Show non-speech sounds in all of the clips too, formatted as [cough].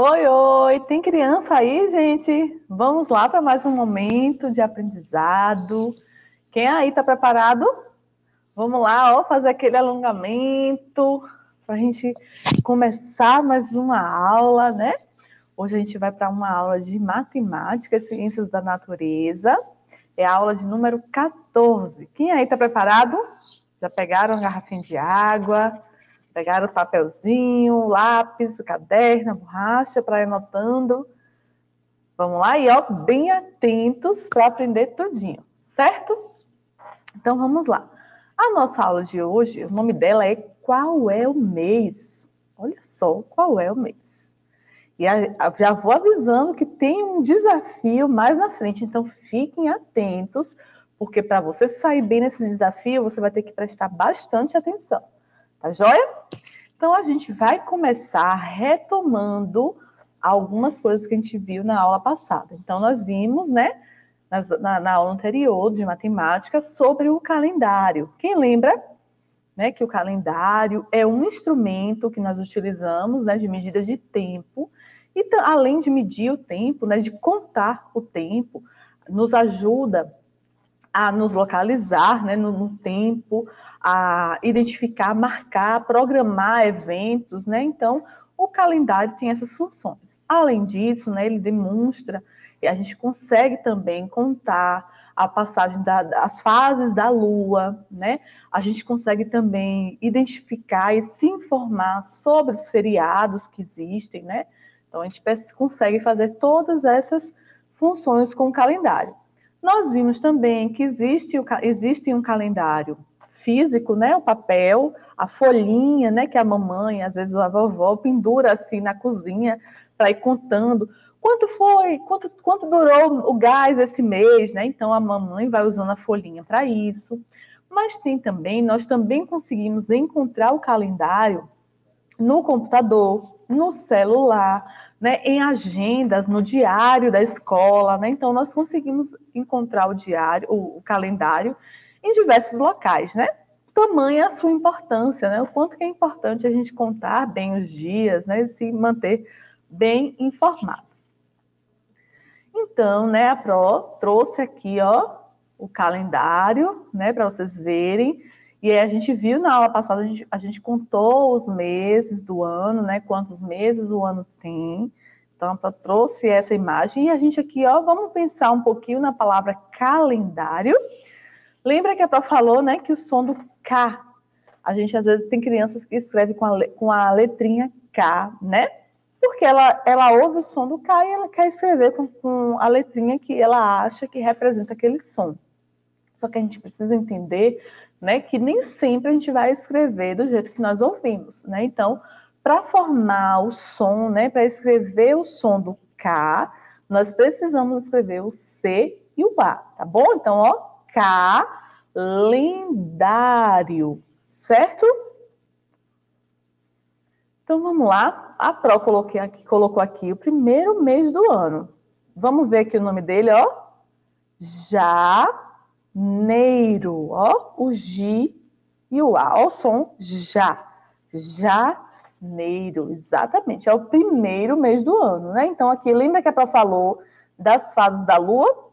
Oi, oi, tem criança aí, gente? Vamos lá para mais um momento de aprendizado. Quem aí está preparado? Vamos lá, ó, fazer aquele alongamento para a gente começar mais uma aula, né? Hoje a gente vai para uma aula de matemática e ciências da natureza. É a aula de número 14. Quem aí está preparado? Já pegaram a garrafinha de água? Pegaram o papelzinho, o lápis, o caderno, a borracha para ir anotando. Vamos lá? E ó, bem atentos para aprender tudinho, certo? Então vamos lá. A nossa aula de hoje, o nome dela é Qual é o mês? Olha só, qual é o mês? E já vou avisando que tem um desafio mais na frente, então fiquem atentos, porque para você sair bem nesse desafio, você vai ter que prestar bastante atenção. Tá joia? Então a gente vai começar retomando algumas coisas que a gente viu na aula passada. Então nós vimos, né, na, na aula anterior de matemática sobre o calendário. Quem lembra? Né, que o calendário é um instrumento que nós utilizamos né, de medida de tempo e além de medir o tempo, né, de contar o tempo, nos ajuda a nos localizar né, no, no tempo, a identificar, marcar, programar eventos, né? Então, o calendário tem essas funções. Além disso, né, ele demonstra e a gente consegue também contar a passagem das fases da Lua, né? A gente consegue também identificar e se informar sobre os feriados que existem, né? Então, a gente consegue fazer todas essas funções com o calendário. Nós vimos também que existe, existe um calendário físico, né? O papel, a folhinha, né? Que a mamãe, às vezes a vovó, pendura assim na cozinha para ir contando quanto foi, quanto, quanto durou o gás esse mês, né? Então a mamãe vai usando a folhinha para isso. Mas tem também, nós também conseguimos encontrar o calendário no computador, no celular, né, em agendas, no diário da escola, né? Então nós conseguimos encontrar o diário, o, o calendário em diversos locais, né? Tamanha a sua importância, né? O quanto que é importante a gente contar bem os dias, né? E se manter bem informado. Então, né, a Pro trouxe aqui, ó, o calendário, né, para vocês verem e aí a gente viu na aula passada, a gente, a gente contou os meses do ano, né? Quantos meses o ano tem. Então, ela trouxe essa imagem. E a gente aqui, ó, vamos pensar um pouquinho na palavra calendário. Lembra que a Pró falou, né, que o som do K, a gente às vezes tem crianças que escrevem com a, com a letrinha K, né? Porque ela, ela ouve o som do K e ela quer escrever com, com a letrinha que ela acha que representa aquele som. Só que a gente precisa entender né, que nem sempre a gente vai escrever do jeito que nós ouvimos, né? Então, para formar o som, né, para escrever o som do K, nós precisamos escrever o C e o A, tá bom? Então, ó, calendário, certo? Então vamos lá. A Pro coloquei aqui, colocou aqui o primeiro mês do ano. Vamos ver aqui o nome dele, ó. Já neiro, ó, o G e o A, ó, o som já, janeiro, exatamente, é o primeiro mês do ano, né? Então aqui, lembra que a Pró falou das fases da Lua?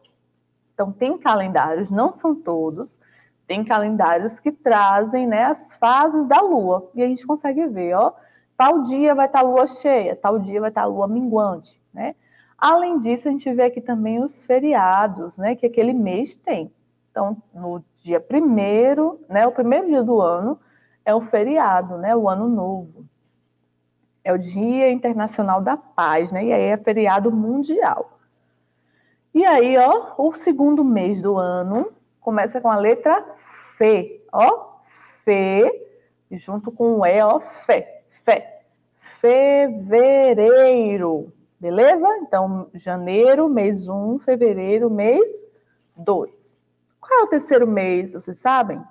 Então tem calendários, não são todos, tem calendários que trazem, né, as fases da Lua, e a gente consegue ver, ó, tal dia vai estar a Lua cheia, tal dia vai estar a Lua minguante, né? Além disso, a gente vê aqui também os feriados, né, que aquele mês tem. Então, no dia primeiro, né, o primeiro dia do ano é o feriado, né, o ano novo. É o Dia Internacional da Paz, né, e aí é feriado mundial. E aí, ó, o segundo mês do ano começa com a letra F, ó, F, junto com o E, ó, Fé, Fé. Fevereiro, beleza? Então, janeiro, mês 1, um, fevereiro, mês 2. Qual é o terceiro mês, vocês sabem?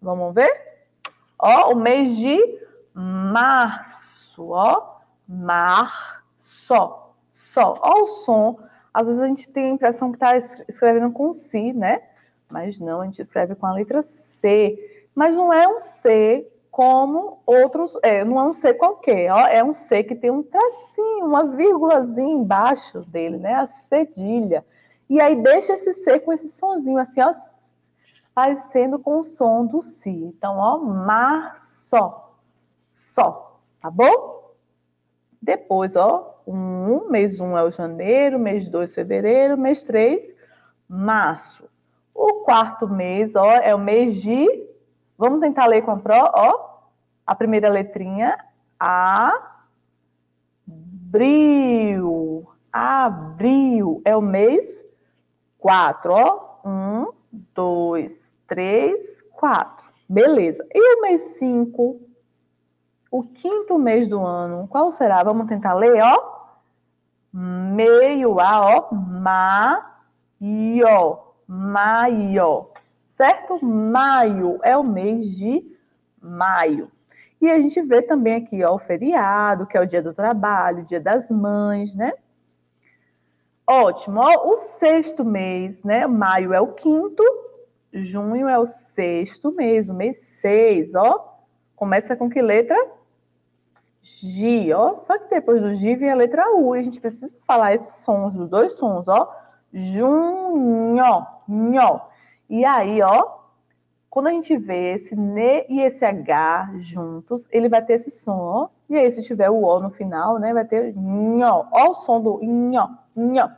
Vamos ver? Ó, o mês de março, ó. Mar, só, só. Ó o som. Às vezes a gente tem a impressão que está escrevendo com si, né? Mas não, a gente escreve com a letra C. Mas não é um C como outros. É, não é um C qualquer, ó, é um C que tem um tracinho, uma vírgulazinha embaixo dele, né? A cedilha. E aí deixa esse C com esse sonzinho assim, ó, parecendo com o som do Si. Então, ó, mar, só, só, tá bom? Depois, ó, um, mês um é o janeiro, mês dois, fevereiro, mês três, março. O quarto mês, ó, é o mês de. Vamos tentar ler com a Pro, ó. A primeira letrinha, A. Abril. Abril é o mês quatro, ó. Um, dois, três, quatro. Beleza. E o mês cinco? O quinto mês do ano, qual será? Vamos tentar ler, ó. Meio A, ó. Maio maio, certo? Maio é o mês de maio. E a gente vê também aqui, ó, o feriado, que é o dia do trabalho, dia das mães, né? Ótimo. O sexto mês, né? Maio é o quinto, junho é o sexto mês, o mês seis, ó. Começa com que letra? G, ó. Só que depois do G vem a letra U. E a gente precisa falar esses sons, os dois sons, ó. Junho, nho. E aí, ó, quando a gente vê esse N e esse H juntos, ele vai ter esse som. E aí, se tiver o O no final, né, vai ter nho. Ó o som do nho, nho.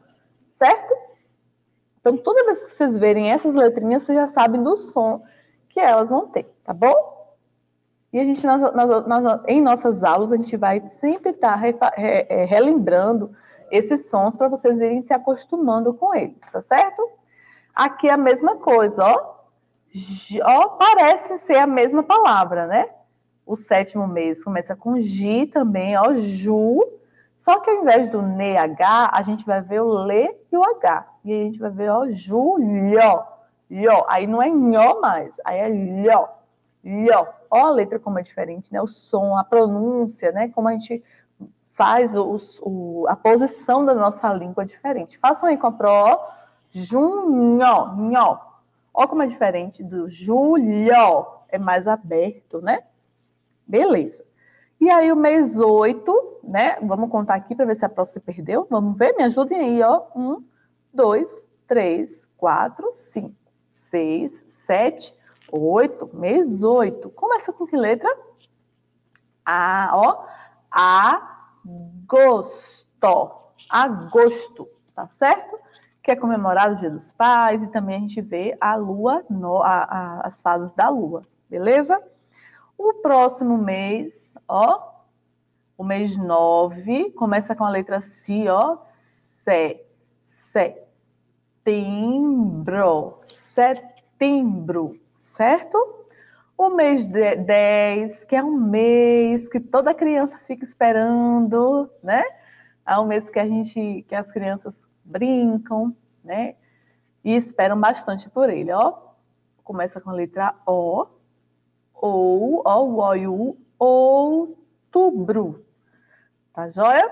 Certo? Então, toda vez que vocês verem essas letrinhas, vocês já sabem do som que elas vão ter, tá bom? E a gente, nas, nas, nas, em nossas aulas, a gente vai sempre estar tá re, é, relembrando esses sons para vocês irem se acostumando com eles, tá certo? Aqui é a mesma coisa, ó. Ó, parece ser a mesma palavra, né? O sétimo mês começa com G também, ó, Ju. Só que ao invés do NH, a gente vai ver o Lê e o H. E aí a gente vai ver, ó, Julho. Lho. Aí não é Nhó mais, aí é Lho. Lho. Ó a letra como é diferente, né? O som, a pronúncia, né? Como a gente faz o, o, a posição da nossa língua diferente. Façam aí com a Pro, junho, nho. Olha como é diferente do julho, é mais aberto, né? Beleza. E aí o mês 8, né? Vamos contar aqui para ver se a se perdeu. Vamos ver? Me ajudem aí, ó. Um, dois, três, quatro, cinco, seis, sete, oito. Mês 8. Começa com que letra? A, ó. Agosto. Agosto, tá certo? Que é comemorado o Dia dos Pais e também a gente vê a lua, no, a, a, as fases da lua, beleza? O próximo mês, ó, o mês 9, começa com a letra C, ó, se, setembro, setembro, certo? O mês 10, que é um mês que toda criança fica esperando, né? É um mês que a gente, que as crianças brincam, né? E esperam bastante por ele, ó. Começa com a letra O, ou, ó, o O e o outubro, tá joia?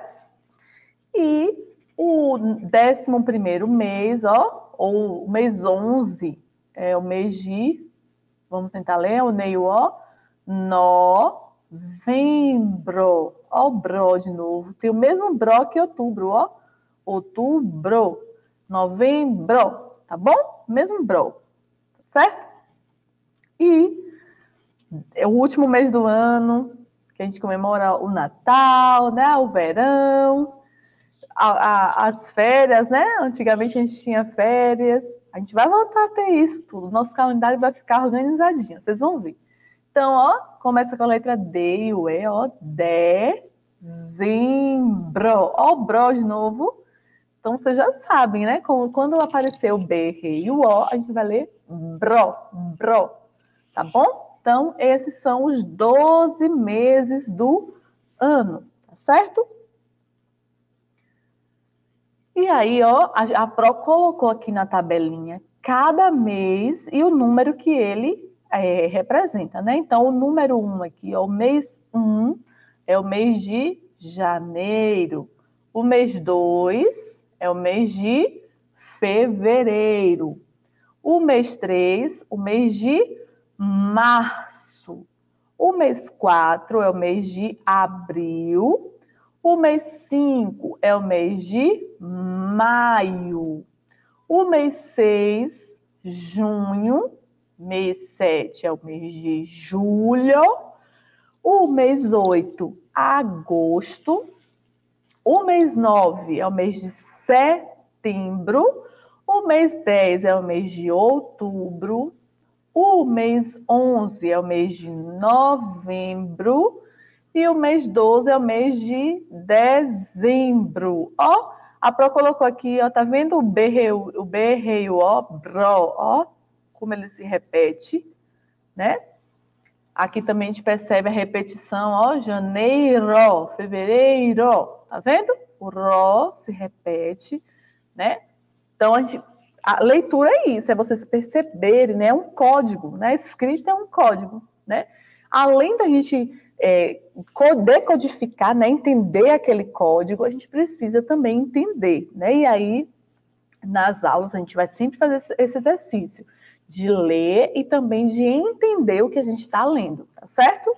E o décimo primeiro mês, ó, ou o mês 11, é o mês de Vamos tentar ler o neio, ó. Novembro. Ó o bro de novo. Tem o mesmo bro que outubro, ó. Outubro. Novembro. Tá bom? Mesmo bro. Certo? E é o último mês do ano, que a gente comemora o Natal, né? O verão. A, a, as férias, né? Antigamente a gente tinha férias. A gente vai voltar a ter isso tudo. Nosso calendário vai ficar organizadinho, vocês vão ver. Então, ó, começa com a letra D e o E, ó, dezembro. Ó, o bro de novo. Então, vocês já sabem, né? Quando aparecer o B e o O, a gente vai ler bro, bro. Tá bom? Então, esses são os 12 meses do ano, tá certo? E aí, ó, a, a Pro colocou aqui na tabelinha cada mês e o número que ele é, representa, né? Então, o número 1 um aqui, ó, o mês 1 um, é o mês de janeiro. O mês 2 é o mês de fevereiro. O mês 3, o mês de março. O mês 4 é o mês de abril. O mês 5 é o mês de maio. O mês 6, junho. Mês 7 é o mês de julho. O mês 8, agosto. O mês 9 é o mês de setembro. O mês 10 é o mês de outubro. O mês 11 é o mês de novembro. E o mês 12 é o mês de dezembro. Ó, a Pro colocou aqui, ó, tá vendo o B, o B, rei, o O, bro, ó, como ele se repete, né? Aqui também a gente percebe a repetição, ó, janeiro, fevereiro, tá vendo? O Ró se repete, né? Então, a, gente, a leitura é isso, é vocês perceberem, né? É um código, né? Escrita é um código, né? Além da gente é, decodificar, né? Entender aquele código, a gente precisa também entender, né? E aí, nas aulas, a gente vai sempre fazer esse exercício de ler e também de entender o que a gente está lendo, tá certo?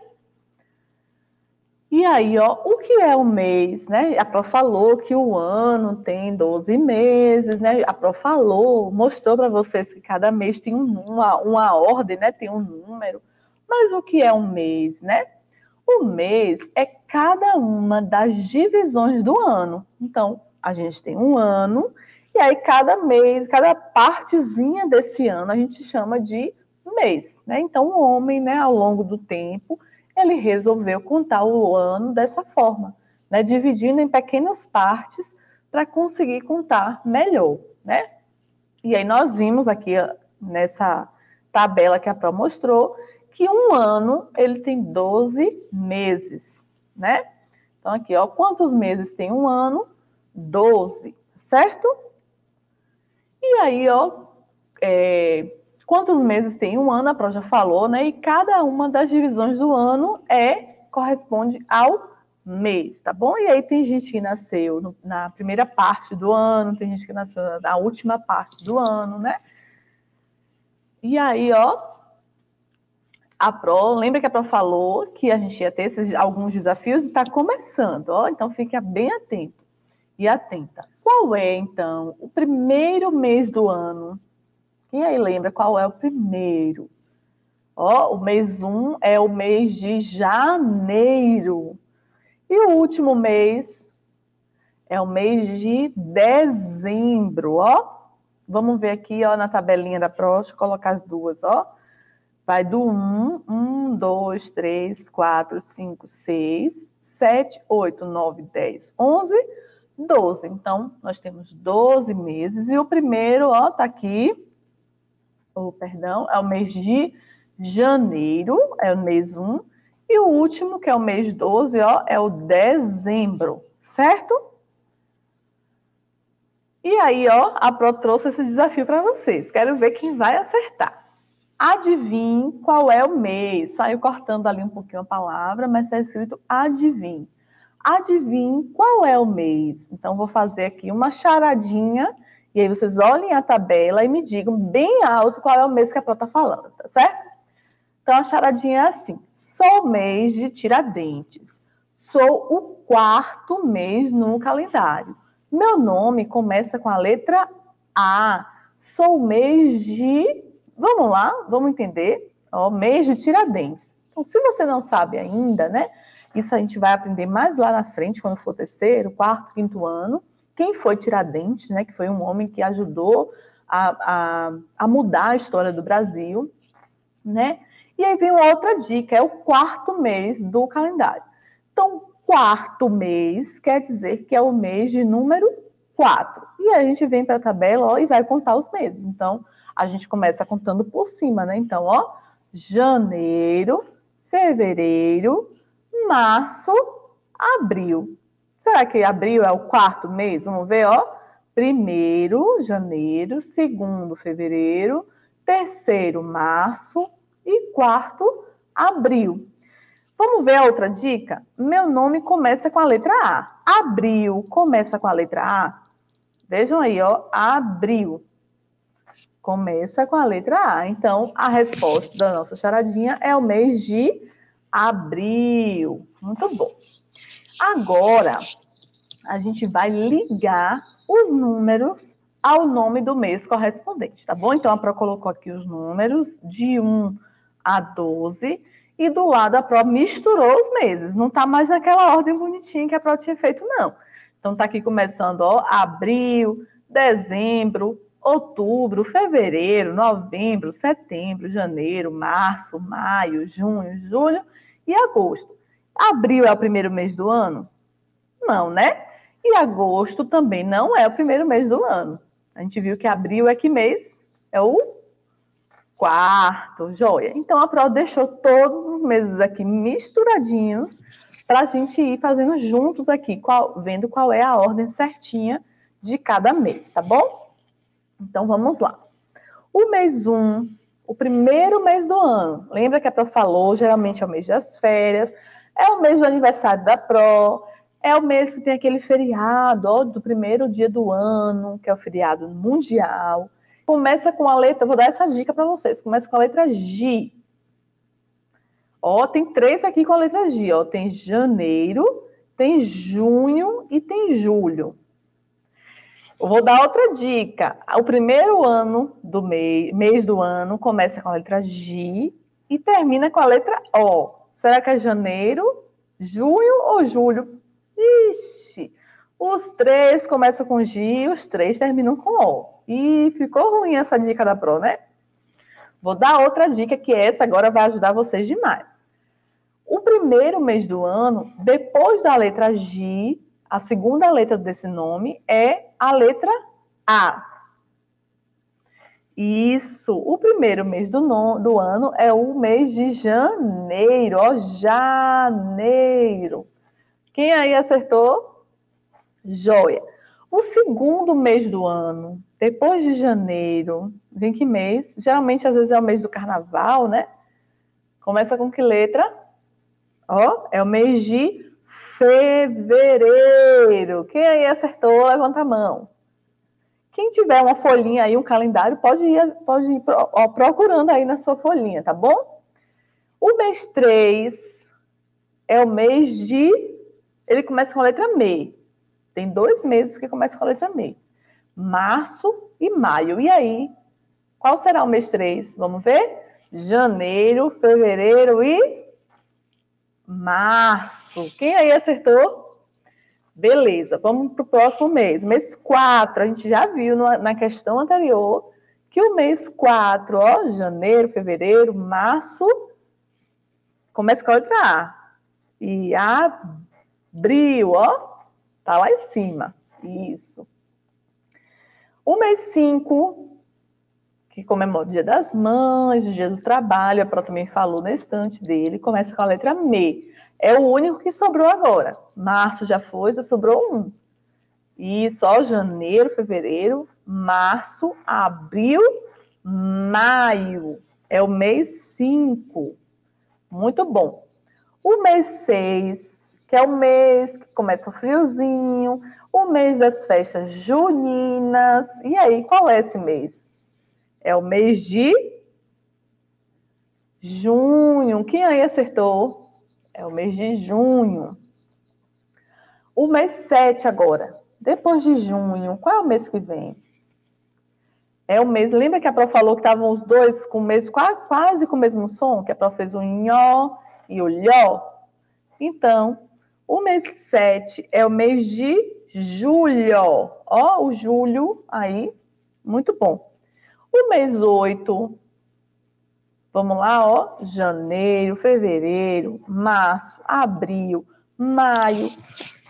E aí, ó, o que é o mês, né? A Pro falou que o ano tem 12 meses, né? A Pro falou, mostrou para vocês que cada mês tem um, uma, uma ordem, né? Tem um número. Mas o que é um mês, né? O mês é cada uma das divisões do ano. Então, a gente tem um ano, e aí cada mês, cada partezinha desse ano a gente chama de mês, né? Então, o homem, né, ao longo do tempo, ele resolveu contar o ano dessa forma, né, dividindo em pequenas partes para conseguir contar melhor, né? E aí nós vimos aqui nessa tabela que a Pro mostrou que um ano ele tem 12 meses, né? Então aqui, ó, quantos meses tem um ano? 12, certo? E aí, ó, é, Quantos meses tem um ano? A Pro já falou, né? E cada uma das divisões do ano é corresponde ao mês, tá bom? E aí tem gente que nasceu no, na primeira parte do ano, tem gente que nasceu na última parte do ano, né? E aí, ó, a Pro, lembra que a Pro falou que a gente ia ter esses, alguns desafios e está começando, ó, então fique bem atento e atenta. Qual é, então, o primeiro mês do ano e aí lembra qual é o primeiro? Ó, o mês 1 um é o mês de janeiro. E o último mês é o mês de dezembro, ó. Vamos ver aqui, ó, na tabelinha da Prost, colocar as duas, ó. Vai do 1, 1, 2, 3, 4, 5, 6, 7, 8, 9, 10, 11, 12. Então, nós temos 12 meses. E o primeiro, ó, tá aqui, ou perdão, é o mês de janeiro, é o mês 1, e o último, que é o mês 12, ó, é o dezembro, certo? E aí, ó, a Pro trouxe esse desafio para vocês. Quero ver quem vai acertar. Adivinhe qual é o mês. Saiu cortando ali um pouquinho a palavra, mas está escrito adivinhe. Adivinhe qual é o mês. Então, vou fazer aqui uma charadinha e aí vocês olhem a tabela e me digam bem alto qual é o mês que a Pro está falando, tá certo? Então, a charadinha é assim. Sou mês de Tiradentes. Sou o quarto mês no calendário. Meu nome começa com a letra A. Sou mês de... Vamos lá, vamos entender. Ó, mês de Tiradentes. Então, se você não sabe ainda, né? Isso a gente vai aprender mais lá na frente, quando for terceiro, quarto, quinto ano quem foi Tiradentes, né, que foi um homem que ajudou a, a, a mudar a história do Brasil, né? E aí vem uma outra dica, é o quarto mês do calendário. Então, quarto mês quer dizer que é o mês de número 4. E a gente vem para a tabela ó, e vai contar os meses. Então, a gente começa contando por cima, né? Então, ó, janeiro, fevereiro, março, abril. Será que abril é o quarto mês? Vamos ver, ó. Primeiro, janeiro, segundo, fevereiro, terceiro, março e quarto, abril. Vamos ver a outra dica? Meu nome começa com a letra A. Abril começa com a letra A. Vejam aí, ó, abril. Começa com a letra A. Então, a resposta da nossa charadinha é o mês de abril. Muito bom. Agora, a gente vai ligar os números ao nome do mês correspondente, tá bom? Então, a Pro colocou aqui os números de 1 a 12 e do lado a Pro misturou os meses. Não tá mais naquela ordem bonitinha que a Pro tinha feito, não. Então, tá aqui começando, ó, abril, dezembro, outubro, fevereiro, novembro, setembro, janeiro, março, maio, junho, julho e agosto. Abril é o primeiro mês do ano? Não, né? E agosto também não é o primeiro mês do ano. A gente viu que abril é que mês? É o quarto, joia. Então a Pro deixou todos os meses aqui misturadinhos para a gente ir fazendo juntos aqui, qual, vendo qual é a ordem certinha de cada mês, tá bom? Então vamos lá. O mês 1, um, o primeiro mês do ano, lembra que a Pro falou, geralmente é o mês das férias, é o mês do aniversário da Pro, é o mês que tem aquele feriado ó, do primeiro dia do ano, que é o feriado mundial. Começa com a letra, vou dar essa dica para vocês, começa com a letra G. Ó, tem três aqui com a letra G, ó, tem janeiro, tem junho e tem julho. Eu vou dar outra dica. O primeiro ano do mês, mês do ano começa com a letra G e termina com a letra O. Será que é janeiro, junho ou julho? Ixi, os três começam com G e os três terminam com O. E ficou ruim essa dica da Pro, né? Vou dar outra dica que essa agora vai ajudar vocês demais. O primeiro mês do ano, depois da letra G, a segunda letra desse nome é a letra A. Isso, o primeiro mês do, do ano é o mês de janeiro, ó, janeiro. Quem aí acertou? Joia. O segundo mês do ano, depois de janeiro, vem que mês? Geralmente, às vezes, é o mês do carnaval, né? Começa com que letra? Ó, é o mês de fevereiro. Quem aí acertou, levanta a mão. Quem tiver uma folhinha aí, um calendário, pode ir, pode ir procurando aí na sua folhinha, tá bom? O mês 3 é o mês de. Ele começa com a letra M. Tem dois meses que começam com a letra M. Março e maio. E aí, qual será o mês 3? Vamos ver? Janeiro, fevereiro e Março. Quem aí acertou? Beleza, vamos para o próximo mês. Mês 4, a gente já viu na questão anterior que o mês 4, ó, janeiro, fevereiro, março, começa com a letra A. E abril, ó, tá lá em cima. Isso. O mês 5, que comemora o Dia das Mães, o Dia do Trabalho, a Pro também falou na estante dele, começa com a letra M. É o único que sobrou agora. Março já foi, já sobrou um. E só janeiro, fevereiro, março, abril, maio. É o mês 5. Muito bom. O mês 6, que é o mês que começa o friozinho, o mês das festas juninas. E aí, qual é esse mês? É o mês de junho. Quem aí acertou? É o mês de junho. O mês 7 agora. Depois de junho, qual é o mês que vem? É o mês. Lembra que a Pro falou que estavam os dois com o mesmo, quase com o mesmo som? Que a Pro fez o nhó e o lhó? Então, o mês 7 é o mês de julho. Ó, o julho aí, muito bom. O mês 8, vamos lá, ó, janeiro, fevereiro, março, abril, maio,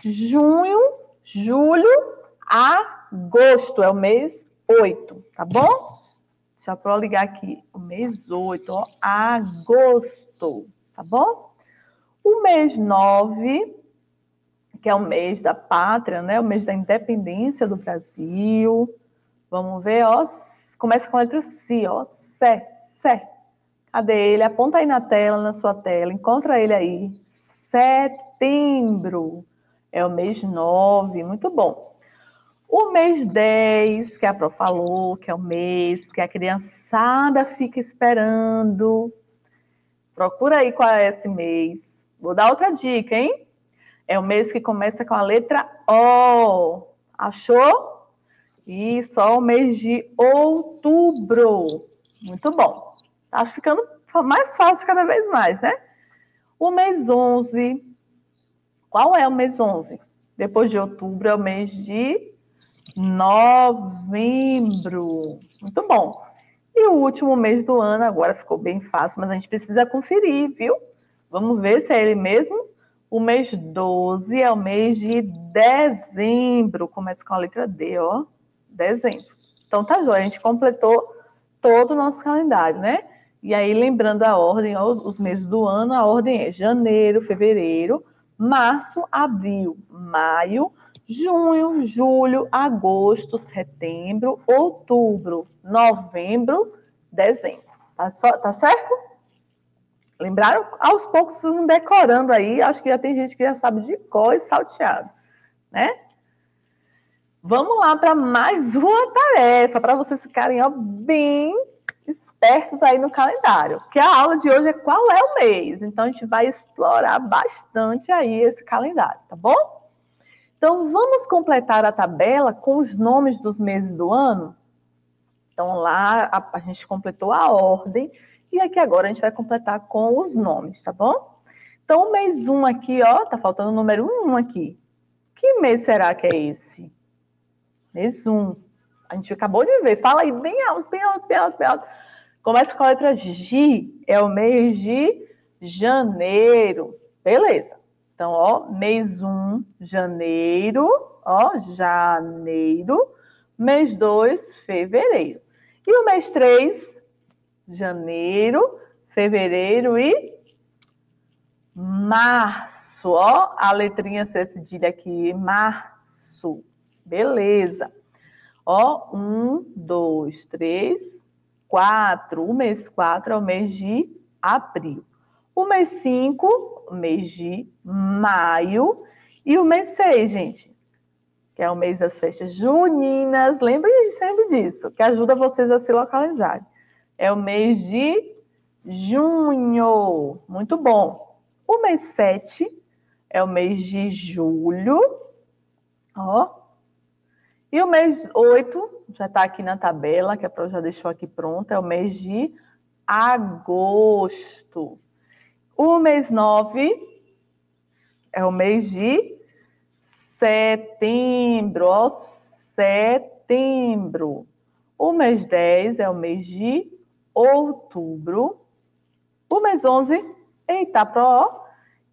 junho, julho, agosto, é o mês 8, tá bom? Deixa eu proligar aqui, o mês 8, ó, agosto, tá bom? O mês 9, que é o mês da pátria, né? O mês da independência do Brasil. Vamos ver, ó, começa com a letra C, ó. Sé, Sé. Cadê ele? Aponta aí na tela, na sua tela. Encontra ele aí. Setembro. É o mês 9. Muito bom. O mês 10, que a Pro falou, que é o mês que a criançada fica esperando. Procura aí qual é esse mês. Vou dar outra dica, hein? É o mês que começa com a letra O. Achou? E só o mês de outubro. Muito bom. Tá ficando mais fácil cada vez mais, né? O mês 11. Qual é o mês 11? Depois de outubro é o mês de novembro. Muito bom. E o último mês do ano agora ficou bem fácil, mas a gente precisa conferir, viu? Vamos ver se é ele mesmo. O mês 12 é o mês de dezembro. Começa com a letra D, ó. Dezembro. Então tá joia, a gente completou todo o nosso calendário, né? E aí, lembrando a ordem, ó, os meses do ano, a ordem é janeiro, fevereiro, março, abril, maio, junho, julho, agosto, setembro, outubro, novembro, dezembro. Tá, só, tá certo? Lembraram? Aos poucos vocês vão decorando aí. Acho que já tem gente que já sabe de cor e salteado, né? Vamos lá para mais uma tarefa, para vocês ficarem ó, bem espertos aí no calendário. Que a aula de hoje é qual é o mês. Então, a gente vai explorar bastante aí esse calendário, tá bom? Então, vamos completar a tabela com os nomes dos meses do ano? Então, lá a, a gente completou a ordem e aqui agora a gente vai completar com os nomes, tá bom? Então, o mês 1 aqui, ó, tá faltando o número 1 aqui. Que mês será que é esse? Mês 1. A gente acabou de ver. Fala aí bem alto, bem alto, bem alto, bem alto. Começa com a letra G. É o mês de janeiro. Beleza. Então, ó, mês 1, janeiro, ó, janeiro. Mês 2, fevereiro. E o mês 3, janeiro, fevereiro e março. Ó, a letrinha C cedilha aqui, março. Beleza. Ó, um, dois, três, quatro. O mês 4 é o mês de abril. O mês 5 mês de maio. E o mês 6, gente, que é o mês das festas juninas. Lembrem sempre disso, que ajuda vocês a se localizarem. É o mês de junho. Muito bom. O mês 7 é o mês de julho. Ó. E o mês 8, já está aqui na tabela, que a Pro já deixou aqui pronta, é o mês de agosto. O mês 9 é o mês de setembro, ó, setembro. O mês 10 é o mês de outubro. O mês 11, eita, Pro,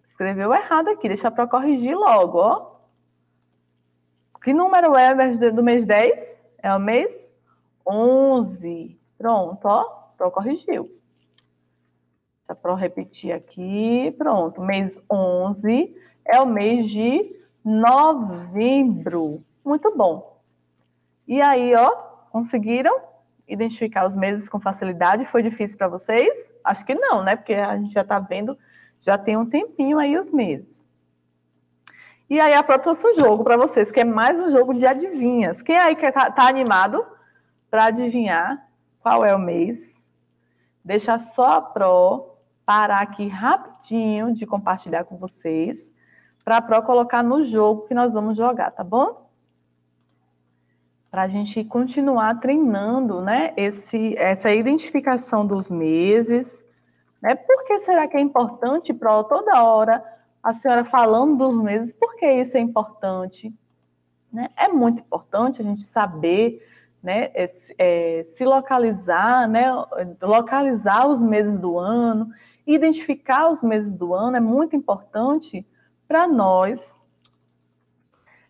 escreveu errado aqui, deixa para corrigir logo, ó. Que número é do mês 10? É o mês 11. Pronto, ó, Pro corrigiu. Tá para repetir aqui. Pronto. Mês 11 é o mês de novembro. Muito bom. E aí, ó, conseguiram identificar os meses com facilidade? Foi difícil para vocês? Acho que não, né? Porque a gente já está vendo, já tem um tempinho aí os meses. E aí, a própria trouxe um jogo para vocês, que é mais um jogo de adivinhas. Quem aí está tá animado para adivinhar qual é o mês? Deixa só a Pro parar aqui rapidinho de compartilhar com vocês, para a Pro colocar no jogo que nós vamos jogar, tá bom? Para a gente continuar treinando, né, esse, essa identificação dos meses, né? Por que será que é importante, Pro, toda hora a senhora falando dos meses? Por que isso é importante? Né? É muito importante a gente saber né, é, é, se localizar, né, localizar os meses do ano identificar os meses do ano é muito importante para nós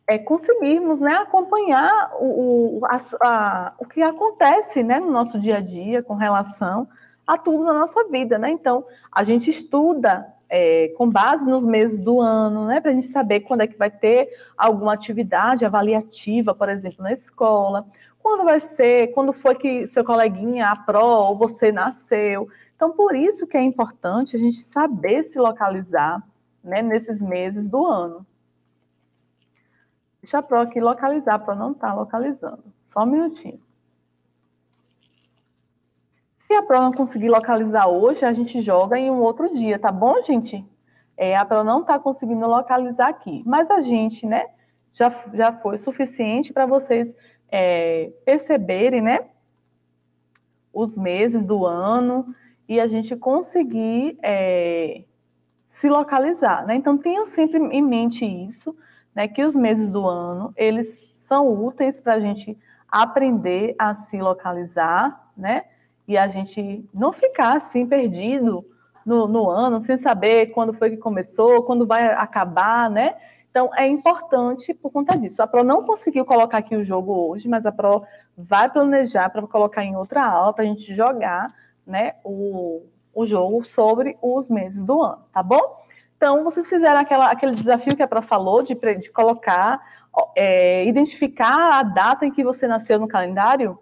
é, conseguirmos né, acompanhar o, o, a, a, o que acontece né, no nosso dia a dia com relação a tudo na nossa vida. Né? Então, a gente estuda é, com base nos meses do ano, né, para a gente saber quando é que vai ter alguma atividade avaliativa, por exemplo, na escola, quando vai ser, quando foi que seu coleguinha aprova ou você nasceu. Então, por isso que é importante a gente saber se localizar né, nesses meses do ano. Deixa a Pro aqui localizar, para não estar tá localizando. Só um minutinho. Se a Pro não conseguir localizar hoje, a gente joga em um outro dia, tá bom, gente? É, a Pro não está conseguindo localizar aqui, mas a gente, né, já, já foi suficiente para vocês é, perceberem, né, os meses do ano e a gente conseguir é, se localizar, né? Então tenham sempre em mente isso, né, que os meses do ano eles são úteis para a gente aprender a se localizar, né? A gente não ficar assim perdido no, no ano, sem saber quando foi que começou, quando vai acabar, né? Então, é importante por conta disso. A Pro não conseguiu colocar aqui o jogo hoje, mas a Pro vai planejar para colocar em outra aula para a gente jogar né, o, o jogo sobre os meses do ano, tá bom? Então, vocês fizeram aquela, aquele desafio que a Pro falou de, de colocar, é, identificar a data em que você nasceu no calendário?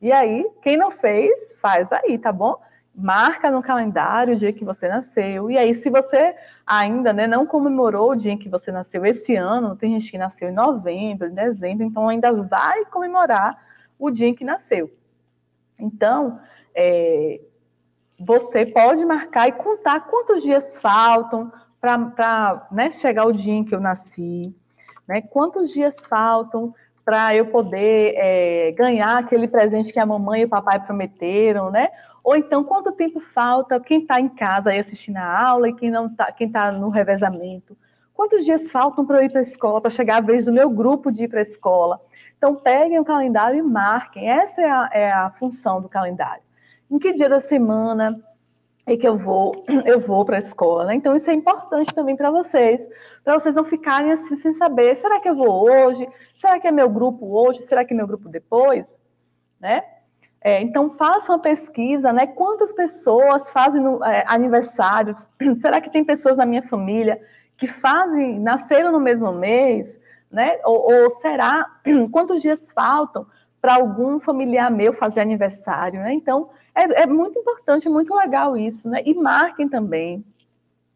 E aí, quem não fez, faz aí, tá bom? marca no calendário o dia que você nasceu. E aí, se você ainda né, não comemorou o dia em que você nasceu esse ano, tem gente que nasceu em novembro, em dezembro, então ainda vai comemorar o dia em que nasceu. Então, é, você pode marcar e contar quantos dias faltam para né, chegar o dia em que eu nasci, né, quantos dias faltam para eu poder é, ganhar aquele presente que a mamãe e o papai prometeram, né? Ou então, quanto tempo falta quem está em casa aí assistindo a aula e quem não tá, quem está no revezamento? Quantos dias faltam para eu ir para a escola, para chegar a vez do meu grupo de ir para a escola? Então, peguem o calendário e marquem. Essa é a, é a função do calendário. Em que dia da semana é que eu vou, [clears throat] eu vou para a escola, né? Então, isso é importante também para vocês, para vocês não ficarem assim sem saber, será que eu vou hoje? Será que é meu grupo hoje? Será que é meu grupo depois? Né? É, então, façam a pesquisa, né? Quantas pessoas fazem é, aniversários? [clears throat] Será que tem pessoas na minha família que fazem, nasceram no mesmo mês? Né? Ou, ou será, [clears throat] quantos dias faltam para algum familiar meu fazer aniversário? Né? Então, é, é, muito importante, é muito legal isso, né? E marquem também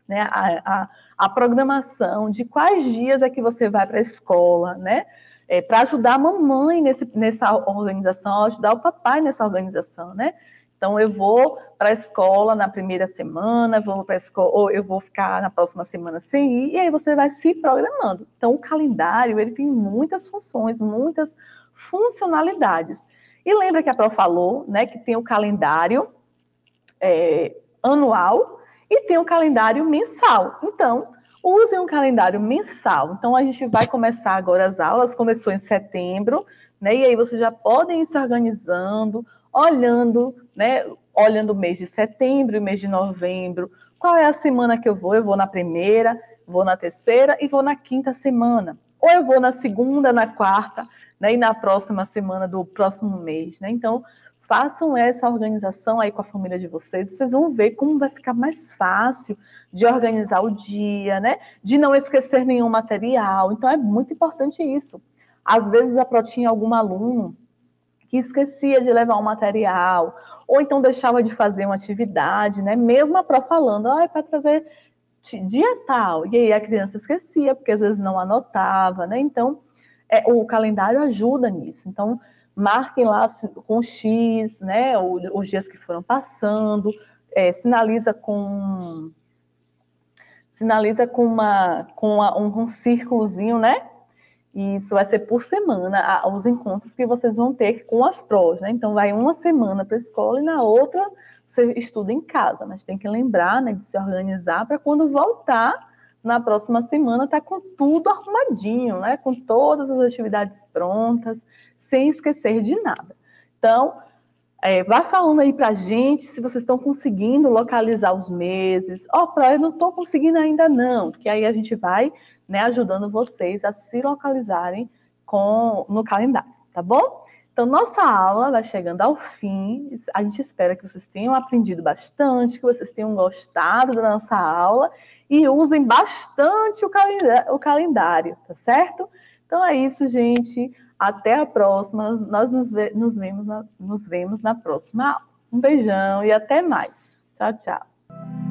né, a, a, a programação de quais dias é que você vai para a escola, né? é, para ajudar a mamãe nesse, nessa organização, ajudar o papai nessa organização, né? Então, eu vou para a escola na primeira semana, vou para a escola, ou eu vou ficar na próxima semana sem ir, e aí você vai se programando. Então, o calendário, ele tem muitas funções, muitas funcionalidades. E lembra que a Pro falou, né, que tem o calendário é, anual e tem o calendário mensal. Então, Usem um calendário mensal. Então, a gente vai começar agora as aulas, começou em setembro, né? E aí vocês já podem ir se organizando, olhando, né? Olhando o mês de setembro, o mês de novembro. Qual é a semana que eu vou? Eu vou na primeira, vou na terceira e vou na quinta semana. Ou eu vou na segunda, na quarta, né? E na próxima semana do próximo mês, né? Então, façam essa organização aí com a família de vocês, vocês vão ver como vai ficar mais fácil de organizar o dia, né? De não esquecer nenhum material. Então é muito importante isso. Às vezes a Pro tinha algum aluno que esquecia de levar um material, ou então deixava de fazer uma atividade, né? Mesmo a Pro falando, ah, é para trazer dia tal. E aí a criança esquecia, porque às vezes não anotava, né? Então, é, o calendário ajuda nisso. Então, marquem lá com X, né, os dias que foram passando, é, sinaliza com sinaliza com uma com uma, um, um círculozinho, né? E isso vai ser por semana os encontros que vocês vão ter com as provas, né? Então vai uma semana para a escola e na outra você estuda em casa, mas tem que lembrar, né, de se organizar para quando voltar na próxima semana tá com tudo arrumadinho, né? Com todas as atividades prontas, sem esquecer de nada. Então, é, vai falando aí pra gente se vocês estão conseguindo localizar os meses. Ó, oh, eu não estou conseguindo ainda não, porque aí a gente vai né, ajudando vocês a se localizarem com, no calendário, tá bom? Então, nossa aula vai chegando ao fim. A gente espera que vocês tenham aprendido bastante, que vocês tenham gostado da nossa aula e usem bastante o calendário, tá certo? Então é isso, gente. Até a próxima. Nós nos, ve nos, vemos, na, nos vemos na próxima aula. Um beijão e até mais. Tchau, tchau.